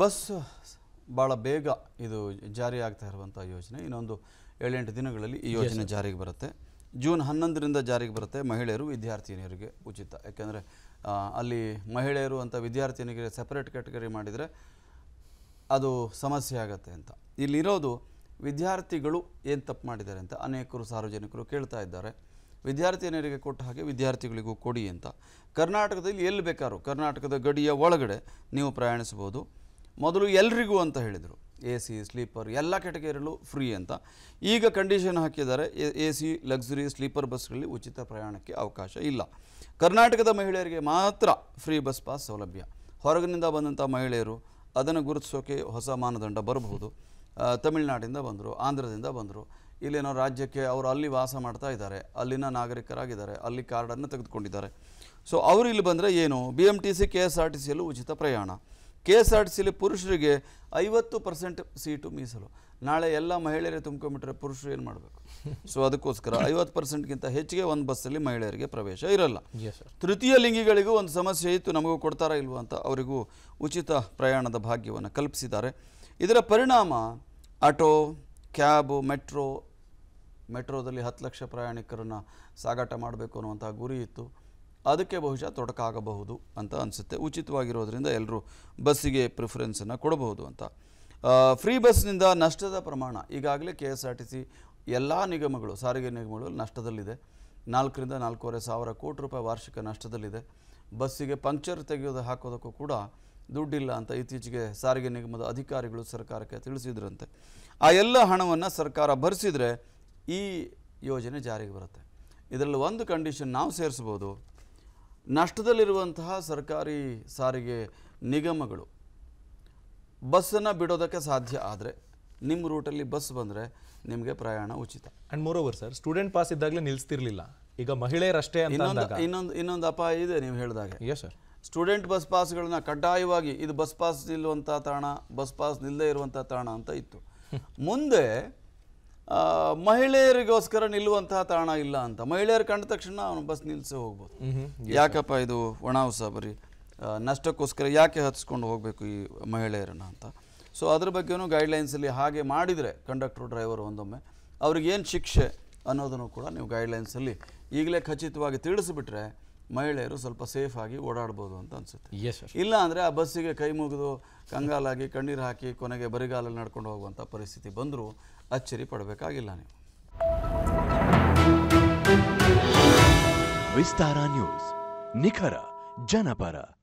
Bus ಭಾಳ ಬೇಗ ಇದು ಜಾರಿ ಆಗ್ತಾ ಇರುವಂಥ ಯೋಜನೆ. ಇನ್ನೊಂದು ಏಳೆಂಟು ದಿನಗಳಲ್ಲಿ ಈ ಯೋಜನೆ ಜಾರಿಗೆ ಬರುತ್ತೆ. ಜೂನ್ ಹನ್ನೊಂದರಿಂದ ಜಾರಿಗೆ ಬರುತ್ತೆ ಮಹಿಳೆಯರು ವಿದ್ಯಾರ್ಥಿನಿಯರಿಗೆ ಉಚಿತ. ಯಾಕೆಂದರೆ ಅಲ್ಲಿ ಮಹಿಳೆಯರು ಅಂತ ವಿದ್ಯಾರ್ಥಿನಿಗೆ ಸೆಪರೇಟ್ ಕ್ಯಾಟಗರಿ ಮಾಡಿದರೆ ಅದು ಸಮಸ್ಯೆ ಆಗತ್ತೆ ಅಂತ. ಇಲ್ಲಿರೋದು ವಿದ್ಯಾರ್ಥಿಗಳು ಏನು ತಪ್ಪು ಮಾಡಿದ್ದಾರೆ ಅಂತ ಅನೇಕರು ಸಾರ್ವಜನಿಕರು ಕೇಳ್ತಾ ಇದ್ದಾರೆ. ವಿದ್ಯಾರ್ಥಿನಿಯರಿಗೆ ಕೊಟ್ಟ ಹಾಗೆ ವಿದ್ಯಾರ್ಥಿಗಳಿಗೂ ಕೊಡಿ ಅಂತ. ಕರ್ನಾಟಕದಲ್ಲಿ ಎಲ್ಲಿ ಬೇಕಾದ್ರೂ ಕರ್ನಾಟಕದ ಗಡಿಯ ಒಳಗಡೆ ನೀವು ಪ್ರಯಾಣಿಸ್ಬೋದು ಮೊದಲು ಎಲ್ರಿಗೂ ಅಂತ ಹೇಳಿದರು. ಎ ಸಿ ಸ್ಲೀಪರ್ ಎಲ್ಲ ಕೆಟಗರಿಯಲ್ಲೂ ಫ್ರೀ ಅಂತ. ಈಗ ಕಂಡೀಷನ್ ಹಾಕಿದ್ದಾರೆ. ಎ ಸಿ ಲಕ್ಸುರಿ, ಸ್ಲೀಪರ್ ಬಸ್ಗಳಲ್ಲಿ ಉಚಿತ ಪ್ರಯಾಣಕ್ಕೆ ಅವಕಾಶ ಇಲ್ಲ. ಕರ್ನಾಟಕದ ಮಹಿಳೆಯರಿಗೆ ಮಾತ್ರ ಫ್ರೀ ಬಸ್ ಪಾಸ್ ಸೌಲಭ್ಯ. ಹೊರಗಿನಿಂದ ಬಂದಂಥ ಮಹಿಳೆಯರು ಅದನ್ನು ಗುರುತಿಸೋಕೆ ಹೊಸ ಮಾನದಂಡ ಬರಬಹುದು. ತಮಿಳುನಾಡಿಂದ ಬಂದರು, ಆಂಧ್ರದಿಂದ ಬಂದರು. ಇಲ್ಲೇನೋ ರಾಜ್ಯಕ್ಕೆ ಅವರು ಅಲ್ಲಿ ವಾಸ ಮಾಡ್ತಾ ಇದ್ದಾರೆ. ಅಲ್ಲಿನ ನಾಗರಿಕರಾಗಿದ್ದಾರೆ. ಅಲ್ಲಿ ಕಾರ್ಡನ್ನು ತೆಗೆದುಕೊಂಡಿದ್ದಾರೆ. ಸೊ, ಅವರು ಇಲ್ಲಿ ಬಂದರೆ ಏನು? B M T C K S R T ಸಿಯಲ್ಲೂ ಉಚಿತ ಪ್ರಯಾಣ. ಕೆ ಎಸ್ ಆರ್ ಟಿ ಸಿಲಿ ಪುರುಷರಿಗೆ ಐವತ್ತು ಪರ್ಸೆಂಟ್ ಸೀಟು ಮೀಸಲು. ನಾಳೆ ಎಲ್ಲ ಮಹಿಳೆಯರೇ ತುಂಬ್ಕೊಂಬಿಟ್ರೆ ಪುರುಷರು ಏನು ಮಾಡಬೇಕು? ಸೊ ಅದಕ್ಕೋಸ್ಕರ ಐವತ್ತು ಪರ್ಸೆಂಟ್ಗಿಂತ ಹೆಚ್ಚಿಗೆ ಒಂದು ಬಸ್ಸಲ್ಲಿ ಮಹಿಳೆಯರಿಗೆ ಪ್ರವೇಶ ಇರಲ್ಲ. ತೃತೀಯ ಲಿಂಗಿಗಳಿಗೂ ಒಂದು ಸಮಸ್ಯೆ ಇತ್ತು ನಮಗೂ ಕೊಡ್ತಾರಾ ಇಲ್ವೋ ಅಂತ ಅವರಿಗೂ ಉಚಿತ ಪ್ರಯಾಣದ ಭಾಗ್ಯವನ್ನು ಕಲ್ಪಿಸಿದ್ದಾರೆ. ಇದರ ಪರಿಣಾಮ ಆಟೋ ಕ್ಯಾಬು ಮೆಟ್ರೋ ಮೆಟ್ರೋದಲ್ಲಿ ಹತ್ತು ಲಕ್ಷ ಪ್ರಯಾಣಿಕರನ್ನು ಸಾಗಾಟ ಮಾಡಬೇಕು ಅನ್ನುವಂಥ ಗುರಿ ಇತ್ತು. ಅದಕ್ಕೆ ಬಹುಶಃ ತೊಡಕಾಗಬಹುದು ಅಂತ ಅನಿಸುತ್ತೆ. ಉಚಿತವಾಗಿರೋದ್ರಿಂದ ಎಲ್ಲರೂ ಬಸ್ಸಿಗೆ ಪ್ರಿಫರೆನ್ಸನ್ನು ಕೊಡಬಹುದು ಅಂತ. ಫ್ರೀ ಬಸ್ನಿಂದ ನಷ್ಟದ ಪ್ರಮಾಣ, ಈಗಾಗಲೇ K S R T C ಎಲ್ಲ ನಿಗಮಗಳು, ಸಾರಿಗೆ ನಿಗಮಗಳು ನಷ್ಟದಲ್ಲಿದೆ. ನಾಲ್ಕರಿಂದ ನಾಲ್ಕೂವರೆ ಸಾವಿರ ಕೋಟಿ ರೂಪಾಯಿ ವಾರ್ಷಿಕ ನಷ್ಟದಲ್ಲಿದೆ. ಬಸ್ಸಿಗೆ ಪಂಕ್ಚರ್ ತೆಗೆಯೋದು ಹಾಕೋದಕ್ಕೂ ಕೂಡ ದುಡ್ಡಿಲ್ಲ ಅಂತ ಇತ್ತೀಚೆಗೆ ಸಾರಿಗೆ ನಿಗಮದ ಅಧಿಕಾರಿಗಳು ಸರ್ಕಾರಕ್ಕೆ ತಿಳಿಸಿದ್ರಂತೆ. ಆ ಎಲ್ಲ ಹಣವನ್ನು ಸರ್ಕಾರ ಭರಿಸಿದರೆ ಈ ಯೋಜನೆ ಜಾರಿಗೆ ಬರುತ್ತೆ. ಇದರಲ್ಲಿ ಒಂದು ಕಂಡೀಷನ್ ನಾವು ಸೇರಿಸ್ಬೋದು ನಷ್ಟದಲ್ಲಿರುವಂತಹ ಸರ್ಕಾರಿ ಸಾರಿಗೆ ನಿಗಮಗಳು ಬಸ್ಸನ್ನು ಬಿಡೋದಕ್ಕೆ ಸಾಧ್ಯ ಆದರೆ ನಿಮ್ಮ ರೂಟಲ್ಲಿ ಬಸ್ ಬಂದರೆ ನಿಮಗೆ ಪ್ರಯಾಣ ಉಚಿತ. And moreover sir student pass ಇದ್ದಾಗಲೇ ನಿಲ್ಲಿಸ್ತಿರ್ಲಿಲ್ಲ ಈಗ ಮಹಿಳೆಯರಷ್ಟೇ ಇನ್ನೊಂದು ಇನ್ನೊಂದು ಇನ್ನೊಂದು ಅಪಾಯ ಇದೆ ನೀವು ಹೇಳಿದಾಗ. ಎಸ್ ಸರ್ ಸ್ಟೂಡೆಂಟ್ ಬಸ್ ಪಾಸ್ಗಳನ್ನ ಕಡ್ಡಾಯವಾಗಿ ಇದು ಬಸ್ ಪಾಸ್ ನಿಲ್ಲುವಂಥ ತಾಣ ಬಸ್ ಪಾಸ್ ನಿಲ್ಲದೇ ಇರುವಂಥ ತಾಣ ಅಂತ ಇತ್ತು. ಮುಂದೆ ಮಹಿಳೆಯರಿಗೋಸ್ಕರ ನಿಲ್ಲುವಂತಹ ತಾಣ ಇಲ್ಲ ಅಂತ. ಮಹಿಳೆಯರು ಕಂಡ ತಕ್ಷಣ ಅವನು ಬಸ್ ನಿಲ್ಲಿಸಿ ಹೋಗ್ಬೋದು. ಯಾಕಪ್ಪ ಇದು ಒಣ ಉಸಾಬರಿ ಬರೀ ನಷ್ಟಕ್ಕೋಸ್ಕರ ಯಾಕೆ ಹತ್ಸ್ಕೊಂಡು ಹೋಗಬೇಕು ಈ ಮಹಿಳೆಯರನ್ನ ಅಂತ? ಸೊ ಅದ್ರ ಬಗ್ಗೆನೂ ಗೈಡ್ಲೈನ್ಸಲ್ಲಿ ಹಾಗೆ ಮಾಡಿದರೆ ಕಂಡಕ್ಟ್ರು ಡ್ರೈವರ್ ಒಂದೊಮ್ಮೆ ಅವ್ರಿಗೇನು ಶಿಕ್ಷೆ ಅನ್ನೋದನ್ನು ಕೂಡ ನೀವು ಗೈಡ್ಲೈನ್ಸಲ್ಲಿ ಈಗಲೇ ಖಚಿತವಾಗಿ ತಿಳಿಸಿಬಿಟ್ರೆ ಮಹಿಳೆಯರು ಸ್ವಲ್ಪ ಸೇಫ್ ಆಗಿ ಓಡಾಡ್ಬೋದು ಅಂತ ಅನಿಸುತ್ತೆ. ಇಲ್ಲ ಅಂದರೆ ಆ ಬಸ್ಸಿಗೆ ಕೈ ಮುಗಿದು ಕಂಗಾಲಾಗಿ ಕಣ್ಣೀರು ಹಾಕಿ ಕೊನೆಗೆ ಬರಿಗಾಲಲ್ಲಿ ನಡ್ಕೊಂಡು ಹೋಗುವಂಥ ಪರಿಸ್ಥಿತಿ ಬಂದರೂ ಅಚ್ಚರಿ ಪಡಬೇಕಾಗಿಲ್ಲ ನೀವು. ವಿಸ್ತಾರ ನ್ಯೂಸ್ ನಿಖರ ಜನಪರ.